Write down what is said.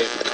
It